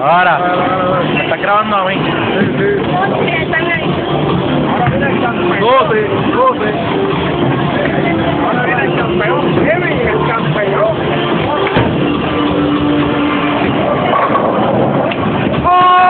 Ahora, me está grabando a mí. Ahora viene el campeón. Gote, gote. Ahora viene el campeón. Kevin, el campeón. ¡Oh!